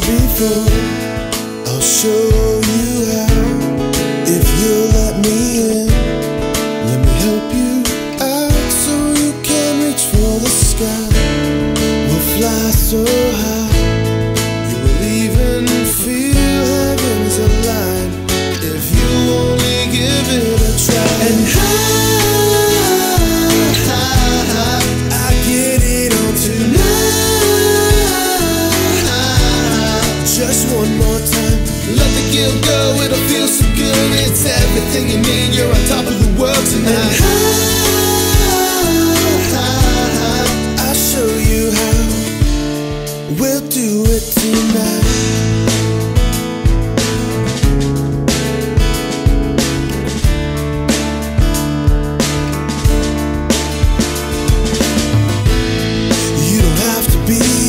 before. I'll show you how. If you let me in, let me help you out so you can reach for the sky. We'll fly so. Oh, it'll feel so good. It's everything you need. You're on top of the world tonight. And I, will show you how. We'll do it tonight.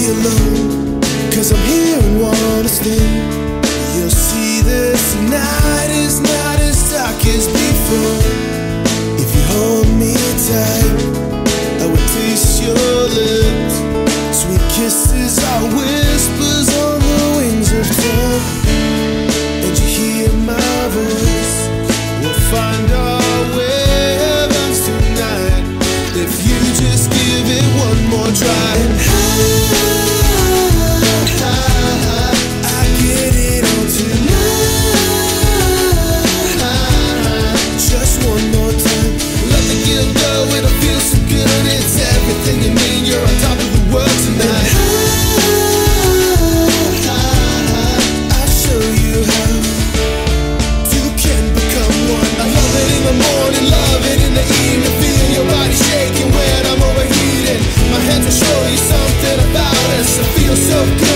Alone, Cause I'm here and wanna stay You'll see this night is not as dark as before. love it in the evening, feel your body shaking when I'm overheating. My hands will showing you something about us. I feel so good.